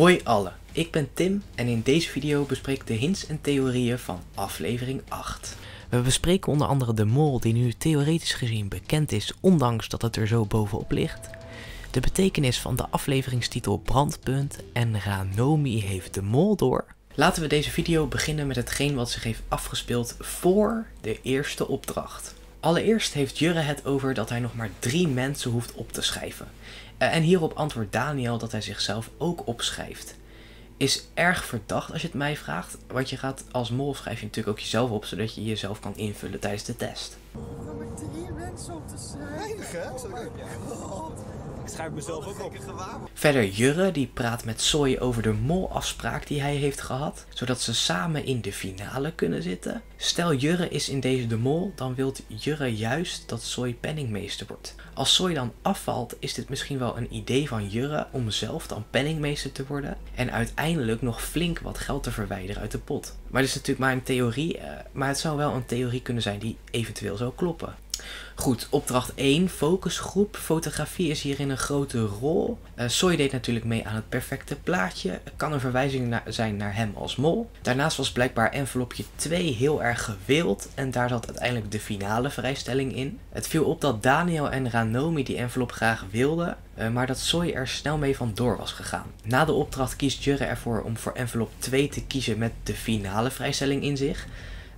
Hoi alle, ik ben Tim en in deze video bespreek ik de hints en theorieën van aflevering 8. We bespreken onder andere de mol die nu theoretisch gezien bekend is ondanks dat het er zo bovenop ligt. De betekenis van de afleveringstitel Brandpunt en Ranomi heeft de mol door. Laten we deze video beginnen met hetgeen wat zich heeft afgespeeld voor de eerste opdracht. Allereerst heeft Jurre het over dat hij nog maar drie mensen hoeft op te schrijven. Eh, en hierop antwoordt Daniel dat hij zichzelf ook opschrijft. Is erg verdacht als je het mij vraagt, want je gaat als mol schrijf je natuurlijk ook jezelf op, zodat je jezelf kan invullen tijdens de test. Er drie mensen op te schrijven. Ik schrijf mezelf op. Verder Jurre die praat met Soy over de molafspraak die hij heeft gehad, zodat ze samen in de finale kunnen zitten. Stel Jurre is in deze de mol, dan wil Jurre juist dat Soy penningmeester wordt. Als Soy dan afvalt, is dit misschien wel een idee van Jurre om zelf dan penningmeester te worden en uiteindelijk nog flink wat geld te verwijderen uit de pot. Maar dit is natuurlijk maar een theorie, eh, maar het zou wel een theorie kunnen zijn die eventueel zou kloppen. Goed, opdracht 1, focusgroep. Fotografie is hierin een grote rol. Uh, Soy deed natuurlijk mee aan het perfecte plaatje. Kan een verwijzing zijn naar hem als mol. Daarnaast was blijkbaar envelopje 2 heel erg gewild. En daar zat uiteindelijk de finale vrijstelling in. Het viel op dat Daniel en Ranomi die envelop graag wilden. Uh, maar dat Soy er snel mee vandoor was gegaan. Na de opdracht kiest Jurre ervoor om voor envelop 2 te kiezen met de finale vrijstelling in zich.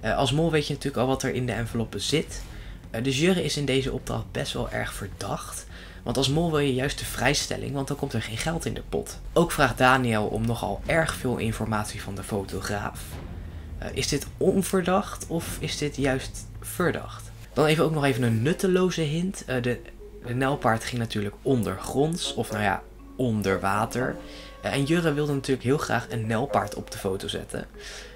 Uh, als mol weet je natuurlijk al wat er in de enveloppen zit. De jury is in deze opdracht best wel erg verdacht. Want als mol wil je juist de vrijstelling, want dan komt er geen geld in de pot. Ook vraagt Daniel om nogal erg veel informatie van de fotograaf. Uh, is dit onverdacht of is dit juist verdacht? Dan even ook nog even een nutteloze hint. Uh, de, de Nelpaard ging natuurlijk ondergronds, of nou ja, onder water. En Jurre wilde natuurlijk heel graag een Nelpaard op de foto zetten.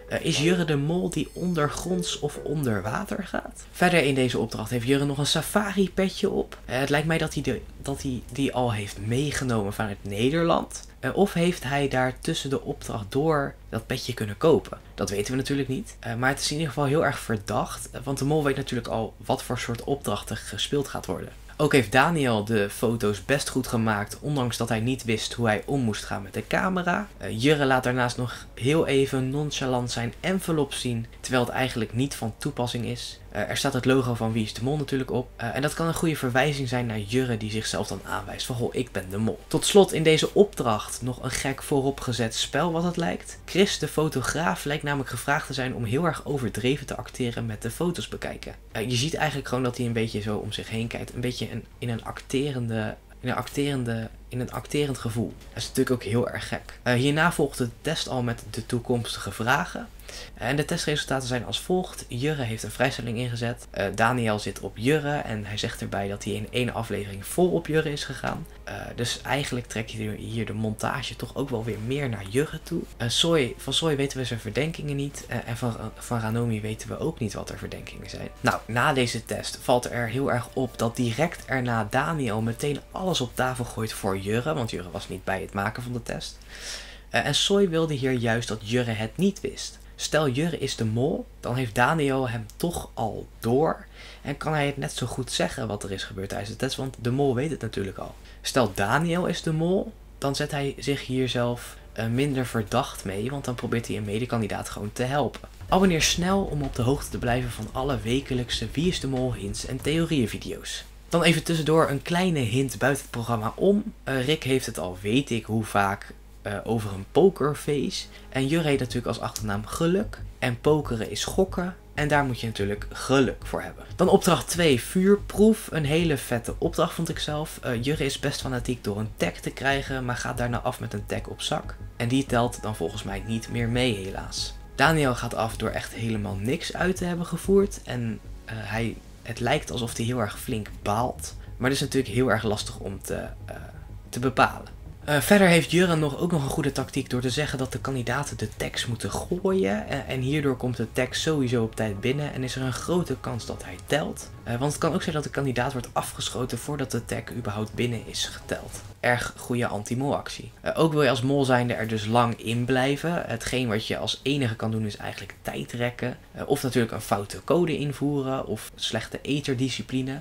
Uh, is Jurre de mol die ondergronds of onder water gaat? Verder in deze opdracht heeft Jurre nog een safari petje op. Uh, het lijkt mij dat hij, dat hij die al heeft meegenomen vanuit Nederland. Uh, of heeft hij daar tussen de opdracht door dat petje kunnen kopen? Dat weten we natuurlijk niet. maar het is in ieder geval heel erg verdacht. want de mol weet natuurlijk al wat voor soort opdrachten gespeeld gaat worden. Ook heeft Daniel de foto's best goed gemaakt, ondanks dat hij niet wist hoe hij om moest gaan met de camera. Uh, Jurre laat daarnaast nog heel even nonchalant zijn envelop zien, terwijl het eigenlijk niet van toepassing is. Uh, er staat het logo van Wie is de Mol natuurlijk op. Uh, en dat kan een goede verwijzing zijn naar Jurre die zichzelf dan aanwijst van goh, ik ben de mol. Tot slot in deze opdracht nog een gek vooropgezet spel wat het lijkt. Chris de fotograaf lijkt namelijk gevraagd te zijn om heel erg overdreven te acteren met de foto's bekijken. Uh, je ziet eigenlijk gewoon dat hij een beetje zo om zich heen kijkt. Een beetje in een acterende in een, acterende, in een acterend gevoel. Dat is natuurlijk ook heel erg gek. Hierna volgt de test al met de toekomstige vragen. En de testresultaten zijn als volgt. Jurre heeft een vrijstelling ingezet. Uh, Daniel zit op Jurre en hij zegt erbij dat hij in één aflevering vol op Jurre is gegaan. Uh, dus eigenlijk trek je hier de montage toch ook wel weer meer naar Jurre toe. Uh, Soy, van Soy weten we zijn verdenkingen niet en van, van Ranomi weten we ook niet wat er verdenkingen zijn. Nou, na deze test valt er heel erg op dat direct erna Daniel meteen alles op tafel gooit voor Jurre, want Jurre was niet bij het maken van de test. en Soy wilde hier juist dat Jurre het niet wist. Stel Jurre is de mol, dan heeft Daniel hem toch al door. En kan hij het net zo goed zeggen wat er is gebeurd tijdens de test, want de mol weet het natuurlijk al. Stel Daniel is de mol, dan zet hij zich hier zelf uh, minder verdacht mee, want dan probeert hij een medekandidaat gewoon te helpen. Abonneer snel om op de hoogte te blijven van alle wekelijkse Wie is de Mol hints en theorieën video's. Dan even tussendoor een kleine hint buiten het programma om. Uh, Rick heeft het al weet ik hoe vaak uh, over een pokerface. En Jurre heet natuurlijk als achternaam geluk. En pokeren is gokken. En daar moet je natuurlijk geluk voor hebben. Dan opdracht 2, vuurproef. Een hele vette opdracht vond ik zelf. Uh, Jurre is best fanatiek door een tag te krijgen, maar gaat daarna af met een tag op zak. En die telt dan volgens mij niet meer mee helaas. Daniel gaat af door echt helemaal niks uit te hebben gevoerd. En uh, hij, het lijkt alsof hij heel erg flink baalt. Maar het is natuurlijk heel erg lastig om te, te bepalen. Uh, verder heeft Jurre nog, ook nog een goede tactiek door te zeggen dat de kandidaten de tekst moeten gooien. Uh, en hierdoor komt de tekst sowieso op tijd binnen en is er een grote kans dat hij telt. Uh, want het kan ook zijn dat de kandidaat wordt afgeschoten voordat de tag überhaupt binnen is geteld. Erg goede anti-mol-actie. ook wil je als mol zijnde er dus lang in blijven. Hetgeen wat je als enige kan doen is eigenlijk tijd rekken. of natuurlijk een foute code invoeren of slechte eterdiscipline.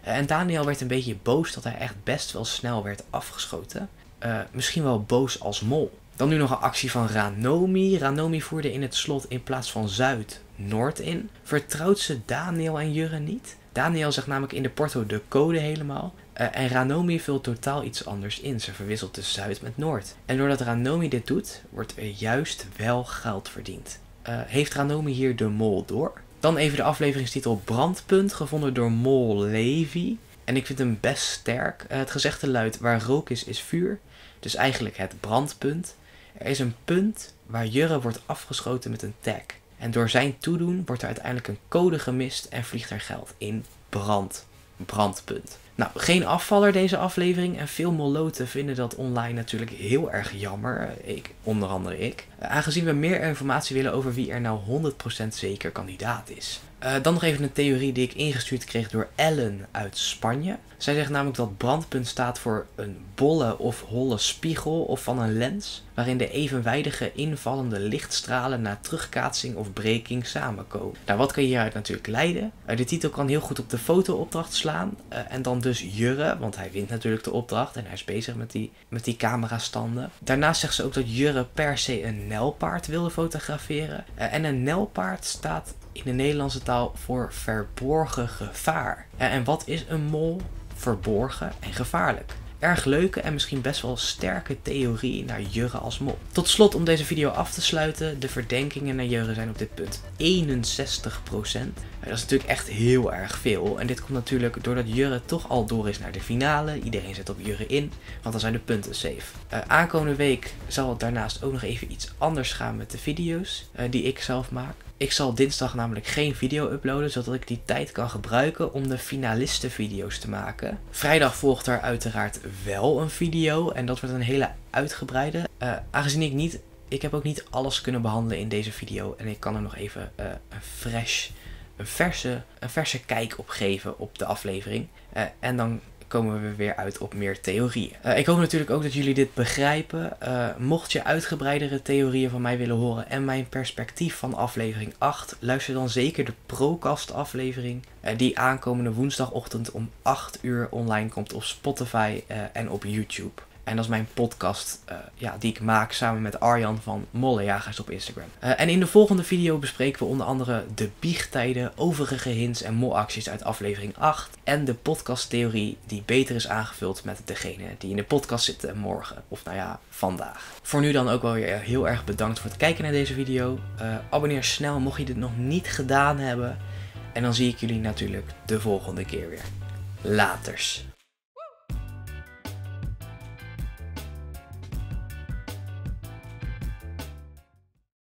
en Daniel werd een beetje boos dat hij echt best wel snel werd afgeschoten. Uh, misschien wel boos als mol. Dan nu nog een actie van Ranomi. Ranomi voerde in het slot in plaats van Zuid Noord in. Vertrouwt ze Daniel en Jurre niet? Daniel zegt namelijk in de porto de code helemaal. Uh, en Ranomi vult totaal iets anders in. Ze verwisselt dus Zuid met Noord. En doordat Ranomi dit doet, wordt er juist wel geld verdiend. Uh, heeft Ranomi hier de mol door? Dan even de afleveringstitel Brandpunt, gevonden door Mol Levi. En ik vind hem best sterk. Het gezegde luidt: waar rook is, is vuur. Dus eigenlijk het brandpunt. Er is een punt waar Jurre wordt afgeschoten met een tag. En door zijn toedoen wordt er uiteindelijk een code gemist en vliegt er geld in brand. Brandpunt. Nou, geen afvaller deze aflevering en veel moloten vinden dat online natuurlijk heel erg jammer. Ik, onder andere ik. Aangezien we meer informatie willen over wie er nou 100% zeker kandidaat is. Uh, dan nog even een theorie die ik ingestuurd kreeg door Ellen uit Spanje. Zij zegt namelijk dat brandpunt staat voor een bolle of holle spiegel of van een lens, waarin de evenwijdige invallende lichtstralen na terugkaatsing of breking samenkomen. Nou, wat kan je hieruit natuurlijk leiden? De titel kan heel goed op de fotoopdracht slaan en dan dus Jurre, want hij wint natuurlijk de opdracht en hij is bezig met die, met die camerastanden. Daarnaast zegt ze ook dat Jurre per se een nelpaard wilde fotograferen. en een nelpaard staat in de Nederlandse taal voor verborgen gevaar. En wat is een mol? Verborgen en gevaarlijk. Erg leuke en misschien best wel sterke theorie naar Jurre als mol. Tot slot om deze video af te sluiten, de verdenkingen naar Jurre zijn op dit punt 61%. Dat is natuurlijk echt heel erg veel. En dit komt natuurlijk doordat Jurre toch al door is naar de finale. Iedereen zet op Jurre in, want dan zijn de punten safe. Uh, aankomende week zal het daarnaast ook nog even iets anders gaan met de video's uh, die ik zelf maak. Ik zal dinsdag namelijk geen video uploaden, zodat ik die tijd kan gebruiken om de finalistenvideo's te maken. Vrijdag volgt er uiteraard wel een video en dat wordt een hele uitgebreide. Uh, aangezien ik niet, ik heb ook niet alles kunnen behandelen in deze video en ik kan er nog even uh, een fresh, een verse, een verse kijk op geven op de aflevering. Uh, en dan komen we weer uit op meer theorieën. Uh, ik hoop natuurlijk ook dat jullie dit begrijpen. Uh, mocht je uitgebreidere theorieën van mij willen horen en mijn perspectief van aflevering 8, luister dan zeker de Procast aflevering. Uh, die aankomende woensdagochtend om 8 uur online komt op Spotify en op YouTube. En dat is mijn podcast uh, ja, die ik maak samen met Arjan van Mollejagers op Instagram. Uh, en in de volgende video bespreken we onder andere de biechtijden, overige hints en molacties uit aflevering 8. En de podcasttheorie die beter is aangevuld met degene die in de podcast zitten morgen. Of nou ja, vandaag. Voor nu dan ook wel weer heel erg bedankt voor het kijken naar deze video. Uh, abonneer snel mocht je dit nog niet gedaan hebben. En dan zie ik jullie natuurlijk de volgende keer weer. Laters.